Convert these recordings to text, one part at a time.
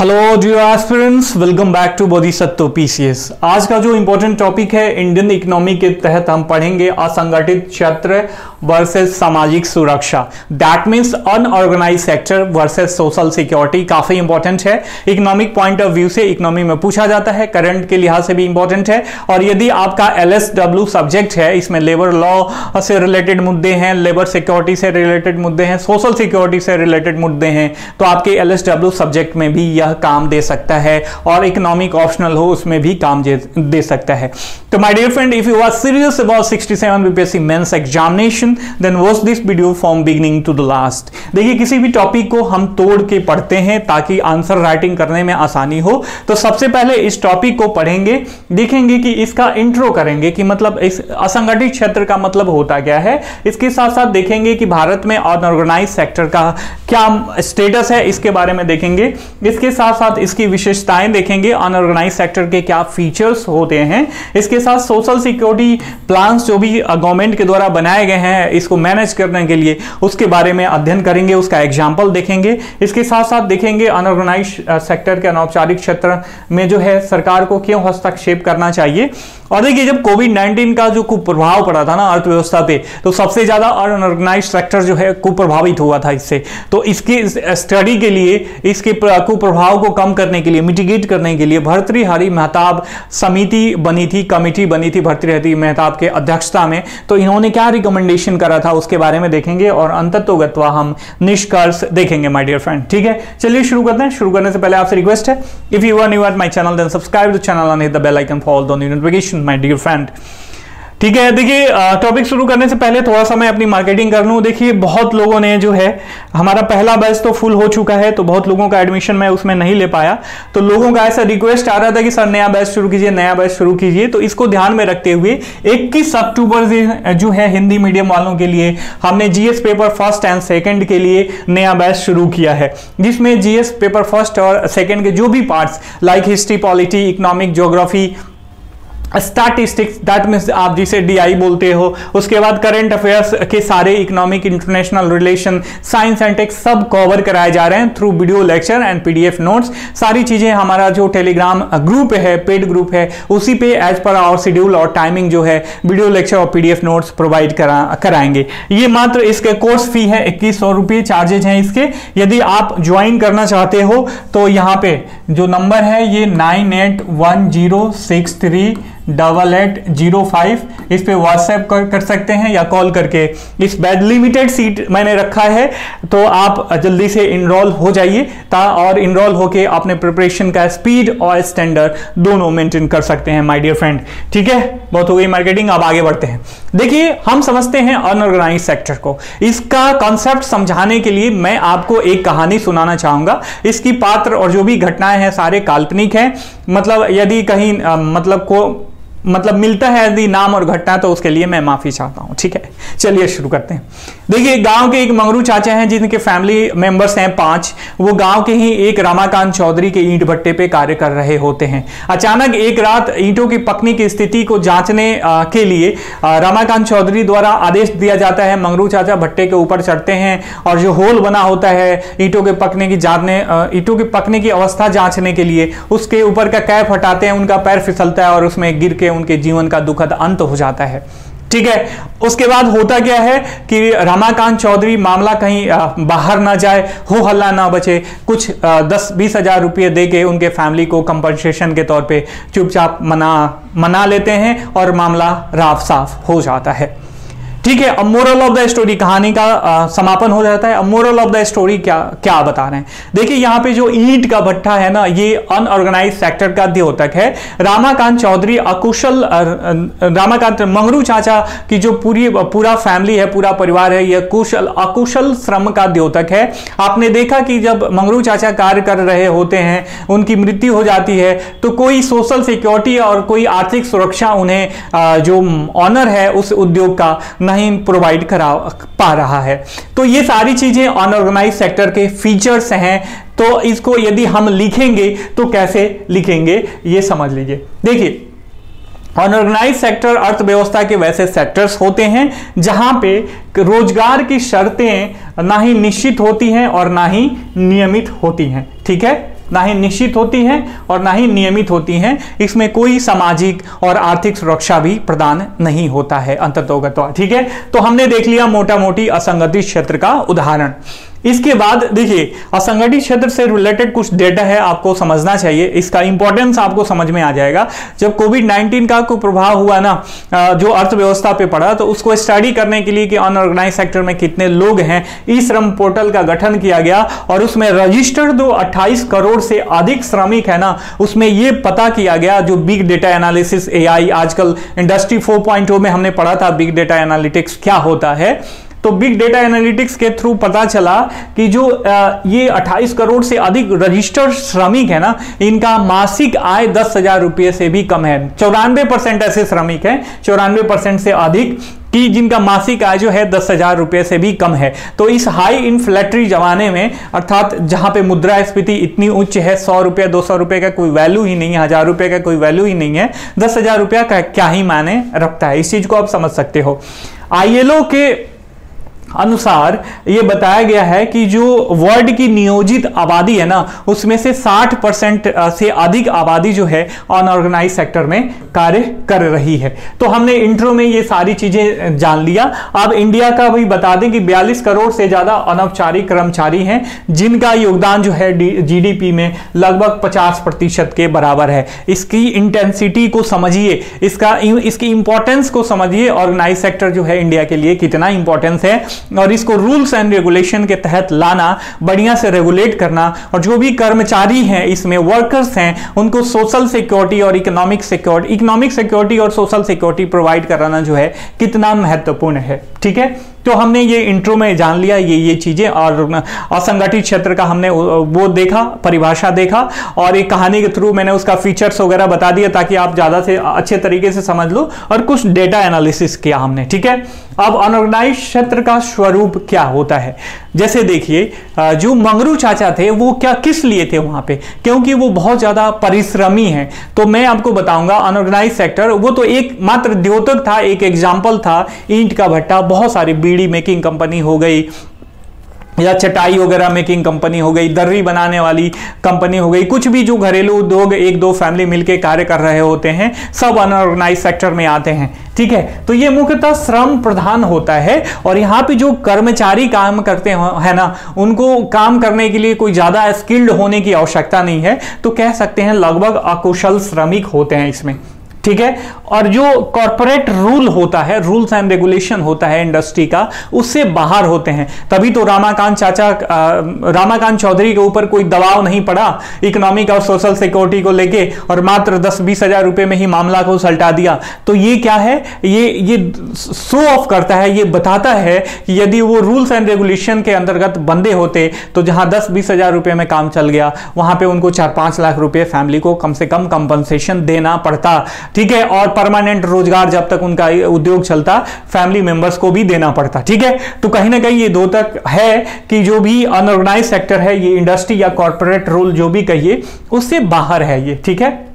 Hello dear aspirants welcome back to Bodhisattva PCS आज का जो इंपॉर्टेंट टॉपिक है इंडियन इकोनॉमी के तहत हम पढ़ेंगे असंगठित क्षेत्र वर्सेस सामाजिक सुरक्षा। That means unorganise sector versus social security काफ़ी इंपॉर्टेंट है। इकोनॉमिक पॉइंट ऑफ़ व्यू से इकोनॉमी में पूछा जाता है। करंट के लिहाज से भी इंपॉर्टेंट है। और यदि आपका एलएसडब्ल्यू सब्जेक्ट है, इसमें लेबर लॉ से रिलेटेड मुद्दे हैं लेबर सिक्योरिटी से रिलेटेड मुद्दे हैं सोशल सिक्योरिटी से रिलेटेड मुद्दे हैं तो आपके एल सब्जेक्ट में भी यह काम दे सकता है। और इकोनॉमिक ऑप्शनल हो, उसमें भी काम दे सकता है। तो my dear friend if you are serious about 67 BPSC mains examination then watch this video from beginning to the last देखिए, किसी भी टॉपिक को हम तोड़ के पढ़ते हैं ताकि आंसर राइटिंग करने में आसानी हो। तो सबसे पहले इस टॉपिक को पढ़ेंगे, देखेंगे कि इसका इंट्रो करेंगे कि मतलब इस असंगठित क्षेत्र का मतलब होता क्या है। इसके साथ साथ देखेंगे कि भारत में अनऑर्गेनाइज सेक्टर का क्या स्टेटस है, इसके बारे में देखेंगे। इसके साथ साथ इसकी विशेषताएँ देखेंगे अनऑर्गेनाइज सेक्टर के क्या फीचर्स होते हैं। इसके साथ सोशल सिक्योरिटी प्लान्स जो भी गवर्नमेंट के द्वारा बनाए गए हैं इसको मैनेज करने के लिए, उसके बारे में अध्ययन करेंगे, उसका एग्ज़ाम्पल देखेंगे। इसके साथ साथ देखेंगे अनऑर्गेनाइज सेक्टर के अनौपचारिक क्षेत्र में जो है, सरकार को क्यों हस्तक्षेप करना चाहिए? और देखिए, जब कोविड 19 का जो कुप्रभाव पड़ा था ना अर्थव्यवस्था पे तो सबसे ज़्यादा अनऑर्गेनाइज सेक्टर जो है, कुप्रभावित हुआ था इससे। तो इसके स्टडी के लिए, इसके कुप्रभाव को कम करने के लिए मिटिगेट करने के लिए भर्तृहरि मेहताब समिति बनी थी कमिटी बनी थी भर्तृहरि मेहताब के अध्यक्षता में। तो इन्होंने क्या रिकमेंडेशन करा था, उसके बारे में देखेंगे और अंतत्वगत्वा हम निष्कर्ष देखेंगे माय डियर फ्रेंड ठीक है? चलिए शुरू करते हैं। शुरू करने से पहले आपसे रिक्वेस्ट है। If you are new at my channel then subscribe the channel and hit the bell icon for all the notification my dear friend ठीक है, देखिए टॉपिक शुरू करने से पहले थोड़ा सा मैं अपनी मार्केटिंग कर लूँ। देखिए, बहुत लोगों ने जो है, हमारा पहला बैच तो फुल हो चुका है तो बहुत लोगों का एडमिशन मैं उसमें नहीं ले पाया। तो लोगों का ऐसा रिक्वेस्ट आ रहा था कि, सर, नया बैच शुरू कीजिए, नया बैच शुरू कीजिए। तो इसको ध्यान में रखते हुए इक्कीस अक्टूबर जो है, हिंदी मीडियम वालों के लिए हमने GS paper first and second के लिए नया बैच शुरू किया है। जिसमें जीएस पेपर फ़र्स्ट और सेकेंड के जो भी parts like history polity economic geography statistics that means आप जिसे डीआई बोलते हो, उसके बाद करंट अफेयर्स के सारे economic international relation science and techs सब कवर कराए जा रहे हैं through video lecture and PDF notes सारी चीज़ें हमारा जो टेलीग्राम ग्रुप है पेड ग्रुप है, उसी पे एज पर आवर शेड्यूल और टाइमिंग जो है वीडियो लेक्चर और पीडीएफ नोट्स प्रोवाइड करा, कराएँगे। ये मात्र इसके कोर्स फ़ी है, इक्कीस सौ रुपये चार्जेज हैं इसके। यदि आप ज्वाइन करना चाहते हो तो यहाँ पे जो नंबर है, ये nine eight one zero six three double eight zero five इस पर व्हाट्सएप कर, कर सकते हैं या कॉल करके। इस बैड लिमिटेड सीट मैंने रखा है तो आप जल्दी से इनरोल हो जाइए ता और इनरोल होके अपने प्रिपरेशन का स्पीड और स्टैंडर्ड दोनों मेंटेन कर सकते हैं माय डियर फ्रेंड ठीक है? बहुत हो गई मार्केटिंग अब आगे बढ़ते हैं। देखिए हम समझते हैं अनऑर्गेनाइज सेक्टर को। इसका कॉन्सेप्ट समझाने के लिए मैं आपको एक कहानी सुनाना चाहूँगा। इसकी पात्र और जो भी घटनाएँ हैं सारे काल्पनिक हैं। मतलब यदि कहीं आ, मतलब को मतलब मिलता है यदि नाम और घटना तो उसके लिए मैं माफ़ी चाहता हूँ, ठीक है? चलिए शुरू करते हैं। देखिए, गाँव के एक मंगरू चाचा हैं, जिनके फैमिली मेंबर्स हैं पाँच। वो गाँव के ही एक रामाकांत चौधरी के ईंट भट्टे पे कार्य कर रहे होते हैं। अचानक एक रात ईंटों की पकने की स्थिति को जांचने के लिए रामाकांत चौधरी द्वारा आदेश दिया जाता है, मंगरू चाचा भट्टे के ऊपर चढ़ते हैं और जो होल बना होता है, ईंटों के पकने की जांचने ईंटों के पकने की अवस्था जांचने के लिए, उसके ऊपर का कैप हटाते हैं, उनका पैर फिसलता है और उसमें गिर के उनके जीवन का दुखद अंत हो जाता है। ठीक है? उसके बाद होता क्या है कि रमाकांत चौधरी मामला कहीं बाहर ना जाए, हो हल्ला ना बचे, कुछ दस, बीस हज़ार रुपये दे के उनके फैमिली को कंपनसेशन के तौर पे चुपचाप मना मना लेते हैं और मामला राफ साफ़ हो जाता है। ठीक है अब मोरल ऑफ़ द स्टोरी कहानी का आ, समापन हो जाता है। अब मोरल ऑफ़ द स्टोरी क्या क्या बता रहे हैं? देखिए यहाँ पे जो ईंट का भट्टा है ना ये अनऑर्गेनाइज सेक्टर का द्योतक है। रामाकांत चौधरी अकुशल रामाकांत मंगरू चाचा की जो पूरी पूरा फैमिली है पूरा परिवार है यह कुशल अकुशल श्रम का द्योतक है। आपने देखा कि जब मंगरू चाचा कार्य कर रहे होते हैं उनकी मृत्यु हो जाती है तो कोई सोशल सिक्योरिटी और कोई आर्थिक सुरक्षा उन्हें जो ऑनर है उस उद्योग का नहीं प्रोवाइड करा, पा रहा है। तो ये सारी चीज़ें अनऑर्गेनाइज सेक्टर के फीचर्स हैं। तो इसको यदि हम लिखेंगे तो कैसे लिखेंगे? ये समझ लीजिए। देखिए अनऑर्गेनाइज सेक्टर अर्थव्यवस्था के वैसे सेक्टर्स होते हैं, जहाँ पे रोज़गार की शर्तें ना ही निश्चित होती हैं और ना ही नियमित होती हैं। ठीक है? ना ही निश्चित होती हैं और ना ही नियमित होती हैं। इसमें कोई सामाजिक और आर्थिक सुरक्षा भी प्रदान नहीं होता है। अंततोगत ठीक है। तो हमने देख लिया मोटा मोटी असंगठित क्षेत्र का उदाहरण। इसके बाद देखिए, असंगठित क्षेत्र से रिलेटेड कुछ डेटा है आपको समझना चाहिए। इसका इंपॉर्टेंस आपको समझ में आ जाएगा। जब कोविड 19 का कोई प्रभाव हुआ ना जो अर्थव्यवस्था पे पड़ा तो उसको स्टडी करने के लिए कि अनऑर्गेनाइज सेक्टर में कितने लोग हैं ई श्रम पोर्टल का गठन किया गया और उसमें रजिस्टर्ड जो अट्ठाईस करोड़ से अधिक श्रमिक है ना, उसमें यह पता किया गया जो बिग डेटा एनालिसिस एआई आजकल इंडस्ट्री फोर में हमने पढ़ा था बिग डेटा एनालिटिक्स क्या होता है। तो बिग डेटा एनालिटिक्स के थ्रू पता चला कि जो ये 28 करोड़ से अधिक रजिस्टर्ड श्रमिक है ना, इनका मासिक आय दस हज़ार रुपये से भी कम है। चौरानवे परसेंट ऐसे श्रमिक हैं, चौरानवे परसेंट से अधिक कि जिनका मासिक आय जो है दस हज़ार रुपये से भी कम है। तो इस हाई इन्फ्लेटरी जमाने में, अर्थात जहाँ पे मुद्रा स्फीति इतनी उच्च है, सौ रुपये, दो सौ रुपये का कोई वैल्यू ही नहीं है, हज़ार रुपये का कोई वैल्यू ही नहीं है, दस हज़ार रुपया का क्या ही माने रखता है? इस चीज़ को आप समझ सकते हो। आईएलओ के अनुसार ये बताया गया है कि जो वर्ल्ड की नियोजित आबादी है ना, उसमें से 60 परसेंट से अधिक आबादी जो है अनऑर्गेनाइज सेक्टर में कार्य कर रही है। तो हमने इंट्रो में ये सारी चीज़ें जान लिया। अब इंडिया का भी बता दें कि 42 करोड़ से ज़्यादा अनौपचारिक कर्मचारी हैं, जिनका योगदान जो है जीडीपी में लगभग 50 प्रतिशत के बराबर है। इसकी इंटेंसिटी को समझिए, इसका इसकी इंपॉर्टेंस को समझिए ऑर्गेनाइज सेक्टर जो है इंडिया के लिए कितना इंपॉर्टेंस है। और इसको रूल्स एंड रेगुलेशन के तहत लाना, बढ़िया से रेगुलेट करना और जो भी कर्मचारी हैं इसमें वर्कर्स हैं, उनको सोशल सिक्योरिटी और इकोनॉमिक सिक्योरिटी इकोनॉमिक सिक्योरिटी और सोशल सिक्योरिटी प्रोवाइड कराना जो है कितना महत्वपूर्ण है, ठीक है? तो हमने ये इंट्रो में जान लिया ये ये चीज़ें और असंगठित क्षेत्र का हमने वो देखा, परिभाषा देखा और एक कहानी के थ्रू मैंने उसका फीचर्स वगैरह बता दिया ताकि आप ज़्यादा से अच्छे तरीके से समझ लो और कुछ डेटा एनालिसिस किया हमने, ठीक है? अब अनऑर्गेनाइज क्षेत्र का स्वरूप क्या होता है? जैसे देखिए जो मंगरू चाचा थे, वो क्या किस लिए थे वहाँ पे? क्योंकि वो बहुत ज़्यादा परिश्रमी हैं। तो मैं आपको बताऊँगा अनऑर्गेनाइज सेक्टर वो तो एक मात्र द्योतक था, एक एग्ज़ाम्पल था, ईंट का भट्टा, बहुत सारी बीड़ी मेकिंग कंपनी हो गई, या चटाई वगैरह मेकिंग कंपनी हो गई, दर्री बनाने वाली कंपनी हो गई, कुछ भी जो घरेलू उद्योग, एक दो फैमिली मिलकर कार्य कर रहे होते हैं, सब अनऑर्गेनाइज सेक्टर में आते हैं, ठीक है? तो ये मुख्यतः श्रम प्रधान होता है, और यहाँ पे जो कर्मचारी काम करते हैं ना, उनको काम करने के लिए कोई ज़्यादा स्किल्ड होने की आवश्यकता नहीं है तो कह सकते हैं लगभग अकुशल श्रमिक होते हैं इसमें। ठीक है? और जो कॉरपोरेट रूल होता है रूल्स एंड रेगुलेशन होता है इंडस्ट्री का, उससे बाहर होते हैं। तभी तो रामाकांत चाचा रामाकांत चौधरी के ऊपर कोई दबाव नहीं पड़ा इकोनॉमिक और सोशल सिक्योरिटी को लेके और मात्र दस बीस हज़ार रुपए में ही मामला को सल्टा दिया। तो ये क्या है? ये ये शो ऑफ़ करता है, ये बताता है कि यदि वो रूल्स एंड रेगुलेशन के अंतर्गत बंदे होते तो जहाँ दस बीस हज़ार रुपए में काम चल गया, वहाँ पे उनको चार पाँच लाख रुपए फैमिली को कम से कम कंपनसेशन देना पड़ता। ठीक है? और परमानेंट रोज़गार जब तक उनका उद्योग चलता फैमिली मेंबर्स को भी देना पड़ता, ठीक है? तो कहीं ना कहीं ये दो तक है कि जो भी अनऑर्गेनाइज सेक्टर है, ये इंडस्ट्री या कॉरपोरेट रूल जो भी कहिए, उससे बाहर है ये, ठीक है?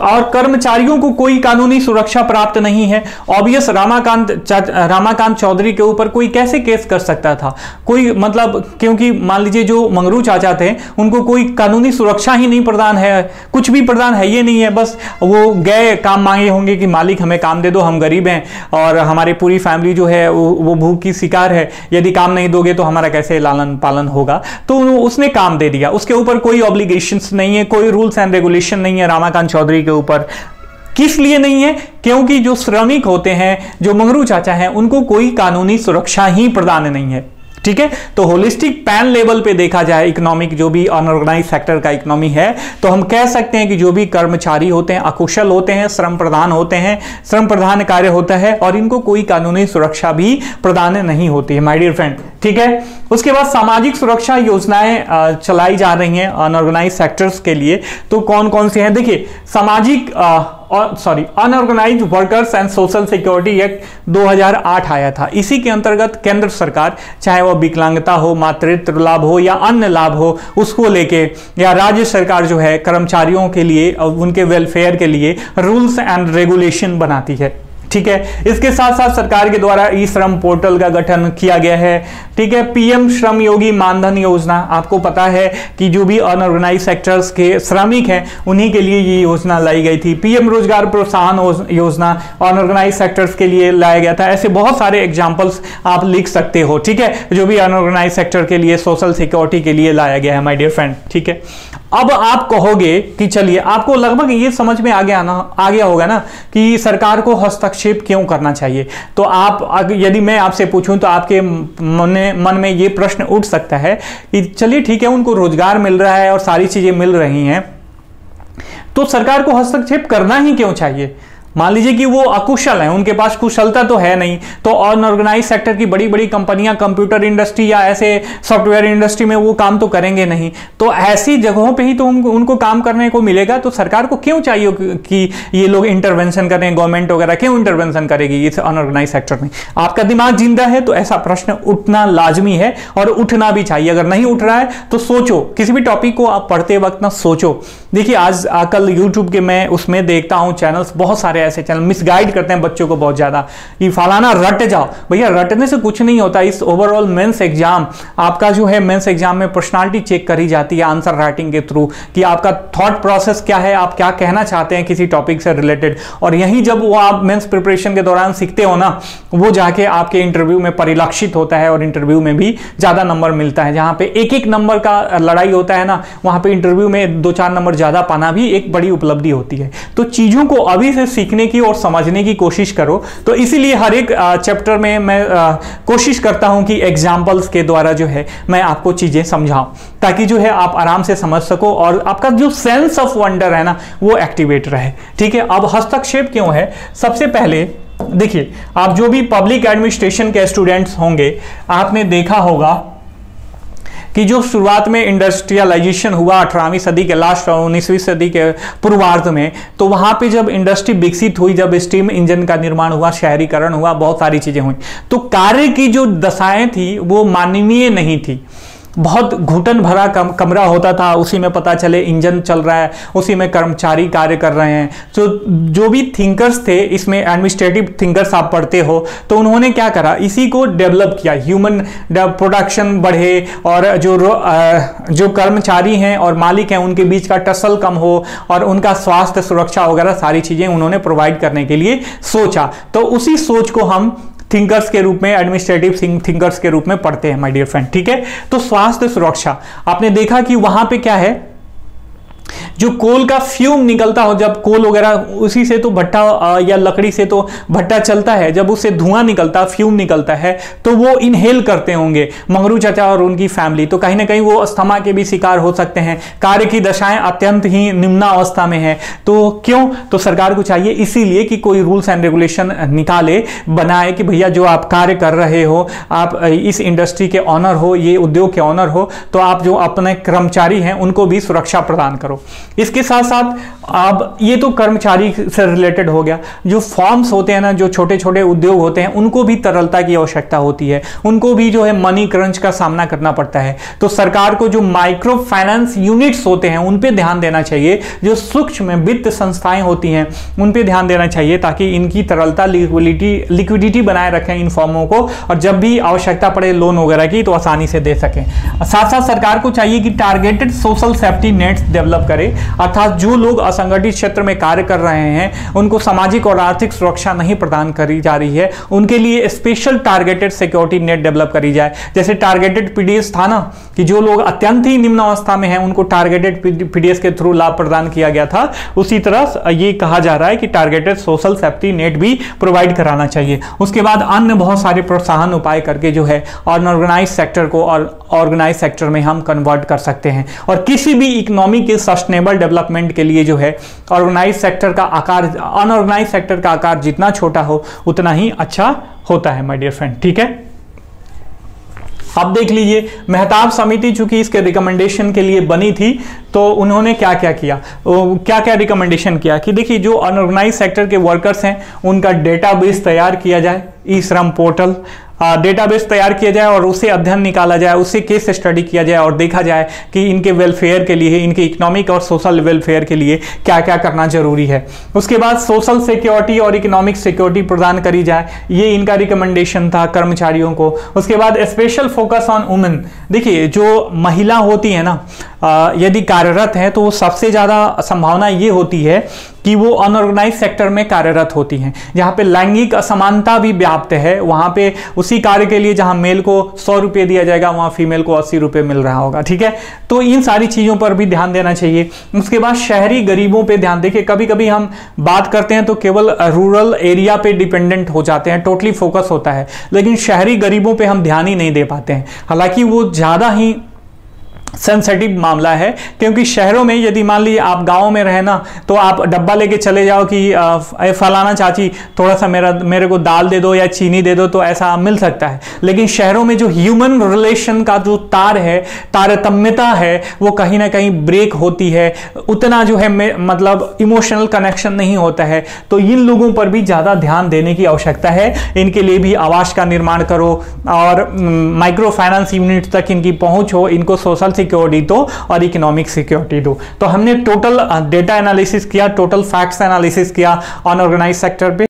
और कर्मचारियों को कोई कानूनी सुरक्षा प्राप्त नहीं है। ऑब्वियस रामाकांत रामाकांत चौधरी के ऊपर कोई कैसे केस कर सकता था? कोई मतलब क्योंकि मान लीजिए जो मंगरू चाचा थे उनको कोई कानूनी सुरक्षा ही नहीं प्रदान है कुछ भी प्रदान है ये नहीं है बस वो गए काम मांगे होंगे कि मालिक हमें काम दे दो हम गरीब हैं और हमारी पूरी फैमिली जो है वो, वो भूख की शिकार है यदि काम नहीं दोगे तो हमारा कैसे लालन पालन होगा? तो उसने काम दे दिया उसके ऊपर कोई ऑब्लिगेशन नहीं है कोई रूल्स एंड रेगुलेशन नहीं है रामाकांत चौधरी के ऊपर किस लिए नहीं है? क्योंकि जो श्रमिक होते हैं, जो मंगरू चाचा हैं, उनको कोई कानूनी सुरक्षा ही प्रदान नहीं है। ठीक है? तो होलिस्टिक पैन लेवल पे देखा जाए इकोनॉमिक जो भी अनऑर्गेनाइज सेक्टर का इकोनॉमी है तो हम कह सकते हैं कि जो भी कर्मचारी होते हैं, अकुशल होते हैं, श्रम प्रधान होते हैं, श्रम प्रधान कार्य होता है और इनको कोई कानूनी सुरक्षा भी प्रदान नहीं होती है माय डियर फ्रेंड ठीक है? उसके बाद सामाजिक सुरक्षा योजनाएँ चलाई जा रही हैं अनऑर्गेनाइज सेक्टर्स के लिए तो कौन कौन सी हैं? देखिए, सामाजिक sorry unorganise workers and social security act 2008 आया था। इसी के अंतर्गत केंद्र सरकार, चाहे वह विकलांगता हो, मातृत्व लाभ हो या अन्य लाभ हो, उसको लेके या राज्य सरकार जो है, कर्मचारियों के लिए और उनके वेलफेयर के लिए रूल्स एंड रेगुलेशन बनाती है। ठीक है? इसके साथ साथ सरकार के द्वारा ई श्रम पोर्टल का गठन किया गया है। ठीक है? पीएम श्रम योगी मानधन योजना, आपको पता है कि जो भी अनऑर्गेनाइज सेक्टर्स के श्रमिक हैं, उन्हीं के लिए ये योजना लाई गई थी। पीएम रोज़गार प्रोत्साहन योजना अनऑर्गेनाइज सेक्टर्स के लिए लाया गया था। ऐसे बहुत सारे एग्जाम्पल्स आप लिख सकते हो, ठीक है? जो भी अनऑर्गेनाइज सेक्टर के लिए सोशल सिक्योरिटी के लिए लाया गया है माई डियर फ्रेंड ठीक है? अब आप कहोगे कि चलिए, आपको लगभग ये समझ में आ गया ना आ गया होगा ना कि सरकार को हस्तक्षेप क्यों करना चाहिए? तो आप यदि मैं आपसे पूछूँ तो आपके मन मन में ये प्रश्न उठ सकता है कि चलिए ठीक है, उनको रोज़गार मिल रहा है और सारी चीज़ें मिल रही हैं तो सरकार को हस्तक्षेप करना ही क्यों चाहिए? मान लीजिए कि वो अकुशल हैं, उनके पास कुशलता तो है नहीं तो अनऑर्गेनाइज सेक्टर की बड़ी बड़ी कंपनियाँ कंप्यूटर इंडस्ट्री या ऐसे सॉफ्टवेयर इंडस्ट्री में वो काम तो करेंगे नहीं। तो ऐसी जगहों पे ही तो उनको उनको काम करने को मिलेगा तो सरकार को क्यों चाहिए कि ये लोग इंटरवेंशन करें गवर्नमेंट वगैरह क्यों इंटरवेंशन करेगी इस अनऑर्गेनाइज सेक्टर में? आपका दिमाग ज़िंदा है तो ऐसा प्रश्न उठना लाजमी है और उठना भी चाहिए। अगर नहीं उठ रहा है तो सोचो, किसी भी टॉपिक को आप पढ़ते वक्त ना सोचो। देखिए, आज कल यूट्यूब के मैं, उसमें देखता हूँ चैनल्स बहुत सारे ऐसे चैनल मिसगाइड करते हैं बच्चों को बहुत ज़्यादा। कि फलाना रट जाओ। भैया, रटने से कुछ नहीं होता। इस ओवरऑल मेंस एग्ज़ाम आपका जो है मेंस एग्ज़ाम में पर्सनालिटी चेक करी जाती है आंसर राइटिंग के थ्रू कि आपका थॉट प्रोसेस क्या है, आप क्या कहना चाहते हैं किसी टॉपिक से रिलेटेड और यही जब वो आप मेंस प्रिपरेशन के दौरान सीखते हो ना, वो जाके आपके इंटरव्यू में परिलक्षित होता है और इंटरव्यू में भी ज़्यादा नंबर मिलता है। जहाँ पे एक एक नंबर का लड़ाई होता है ना, वहाँ पे इंटरव्यू में दो चार नंबर ज़्यादा पाना भी एक बड़ी उपलब्धि होती है। तो चीज़ों को अभी से सीखने की और समझने की कोशिश करो। तो इसीलिए हर एक चैप्टर में मैं कोशिश करता हूँ कि एग्जाम्पल्स के द्वारा जो है मैं आपको चीज़ें समझाऊं, ताकि जो है आप आराम से समझ सको और आपका जो सेंस ऑफ़ वंडर है ना, वो एक्टिवेट रहे। ठीक है? अब हस्तक्षेप क्यों है? सबसे पहले, देखिए, आप जो भी पब्लिक एडमिनिस्ट्रेशन के स्टूडेंट्स होंगे, आपने देखा होगा कि जो शुरुआत में इंडस्ट्रियलाइजेशन हुआ अठारहवीं सदी के लास्ट और उन्नीसवीं सदी के पूर्वार्ध में तो वहाँ पे जब इंडस्ट्री विकसित हुई, जब स्टीम इंजन का निर्माण हुआ, शहरीकरण हुआ, बहुत सारी चीज़ें हुई तो कार्य की जो दशाएँ थी, वो मानवीय नहीं थी। बहुत घुटन भरा कम, कमरा होता था उसी में पता चले इंजन चल रहा है उसी में कर्मचारी कार्य कर रहे हैं। तो जो भी थिंकर्स थे इसमें एडमिनिस्ट्रेटिव थिंकर्स आप पढ़ते हो तो उन्होंने क्या करा इसी को डेवलप किया। ह्यूमन प्रोडक्शन बढ़े और जो जो कर्मचारी हैं और मालिक हैं उनके बीच का टसल कम हो और उनका स्वास्थ्य सुरक्षा वगैरह सारी चीज़ें उन्होंने प्रोवाइड करने के लिए सोचा। तो उसी सोच को हम थिंकर्स के रूप में एडमिनिस्ट्रेटिव थिंकर्स के रूप में पढ़ते हैं माय डियर फ्रेंड ठीक है? तो स्वास्थ्य सुरक्षा, आपने देखा कि वहाँ पे क्या है? जो कोल का फ्यूम निकलता हो, जब कोल वगैरह उसी से तो भट्टा या लकड़ी से तो भट्टा चलता है, जब उससे धुआँ निकलता फ्यूम निकलता है तो वो इनहेल करते होंगे, मंगरू चाचा और उनकी फैमिली। तो कहीं ना कहीं वो अस्थमा के भी शिकार हो सकते हैं। कार्य की दशाएँ अत्यंत ही निम्नावस्था में है। तो क्यों? तो सरकार को चाहिए इसीलिए कि कोई रूल्स एंड रेगुलेशन निकाले, बनाए कि भैया जो आप कार्य कर रहे हो, आप इस इंडस्ट्री के ऑनर हो, ये उद्योग के ऑनर हो तो आप जो अपने कर्मचारी हैं, उनको भी सुरक्षा प्रदान करो। इसके साथ साथ अब ये तो कर्मचारी से रिलेटेड हो गया। जो फॉर्म्स होते हैं ना, जो छोटे छोटे उद्योग होते हैं, उनको भी तरलता की आवश्यकता होती है। उनको भी जो है मनी क्रंच का सामना करना पड़ता है। तो सरकार को जो माइक्रो फाइनेंस यूनिट्स होते हैं, उन पर ध्यान देना चाहिए। जो सूक्ष्म वित्त संस्थाएँ होती हैं, उन पर ध्यान देना चाहिए ताकि इनकी तरलता लिक्विडिटी लिक्विडिटी बनाए रखें इन फॉर्मों को। और जब भी आवश्यकता पड़े लोन वगैरह की तो आसानी से दे सकें। साथ साथ सरकार को चाहिए कि targeted social safety nets develop करे। अर्थात जो लोग असंगठित क्षेत्र में कार्य कर रहे हैं, उनको सामाजिक और आर्थिक सुरक्षा नहीं प्रदान करी जा रही है। उनके लिए special targeted security net develop करी जाए। जैसे टारगेटेड पीडीएस था ना, कि जो लोग अत्यंत ही निम्न अवस्था में हैं, उनको टारगेटेड पीडीएस के थ्रू लाभ प्रदान किया गया था। उसी तरह ये कहा जा रहा है कि टारगेटेड सोशल सेफ्टी नेट भी प्रोवाइड कराना चाहिए। उसके बाद अन्य बहुत सारे प्रोत्साहन उपाय करके जो है अनऑर्गेनाइज सेक्टर को और ऑर्गेनाइज सेक्टर में हम कन्वर्ट कर सकते हैं। और किसी भी इकोनॉमी के सस्टेनेबल डेवलपमेंट के लिए जो है ऑर्गेनाइज सेक्टर का आकार अनऑर्गेनाइज सेक्टर का आकार जितना छोटा हो, उतना ही अच्छा होता है माय डियर फ्रेंड ठीक है? अब देख लीजिए, मेहताब समिति चूँकि इसके रिकमेंडेशन के लिए बनी थी तो उन्होंने क्या क्या किया? क्या क्या रिकमेंडेशन किया? कि देखिए, जो अनऑर्गेनाइज सेक्टर के वर्कर्स हैं, उनका डेटाबेस तैयार किया जाए, ई श्रम पोर्टल डेटाबेस तैयार किया जाए और उससे अध्ययन निकाला जाए उससे केस स्टडी किया जाए और देखा जाए कि इनके वेलफेयर के लिए, इनके इकोनॉमिक और सोशल वेलफेयर के लिए क्या क्या करना ज़रूरी है। उसके बाद सोशल सिक्योरिटी और इकोनॉमिक सिक्योरिटी प्रदान करी जाए, ये इनका रिकमेंडेशन था कर्मचारियों को। उसके बाद स्पेशल फोकस ऑन वुमेन देखिए, जो महिला होती है ना यदि कार्यरत हैं तो सबसे ज़्यादा संभावना ये होती है कि वो अनऑर्गेनाइज सेक्टर में कार्यरत होती हैं। जहाँ पे लैंगिक असमानता भी व्याप्त है, वहाँ पे उसी कार्य के लिए जहाँ मेल को सौ रुपये दिया जाएगा, वहाँ फीमेल को अस्सी रुपये मिल रहा होगा, ठीक है? तो इन सारी चीज़ों पर भी ध्यान देना चाहिए। उसके बाद शहरी गरीबों पे ध्यान देखिए कभी कभी हम बात करते हैं तो केवल रूरल एरिया पर डिपेंडेंट हो जाते हैं टोटली फोकस होता है। लेकिन शहरी गरीबों पर हम ध्यान ही नहीं दे पाते हैं। हालाँकि वो ज़्यादा ही सेंसिटिव मामला है, क्योंकि शहरों में यदि मान लीजिए आप गाँव में रहे ना तो आप डब्बा लेके चले जाओ कि फलाना चाची थोड़ा सा मेरा, मेरे को दाल दे दो या चीनी दे दो तो ऐसा मिल सकता है। लेकिन शहरों में जो ह्यूमन रिलेशन का जो तार है, तारतम्यता है, वो कहीं ना कहीं ब्रेक होती है। उतना जो है मतलब इमोशनल कनेक्शन नहीं होता है। तो इन लोगों पर भी ज़्यादा ध्यान देने की आवश्यकता है। इनके लिए भी आवास का निर्माण करो और माइक्रो फाइनेंस यूनिट तक इनकी पहुँच हो, इनको सोशल सिक्योरिटी दो और इकोनॉमिक सिक्योरिटी दो। तो हमने टोटल डेटा एनालिसिस किया टोटल फैक्ट्स एनालिसिस किया अनऑर्गेनाइज सेक्टर पे।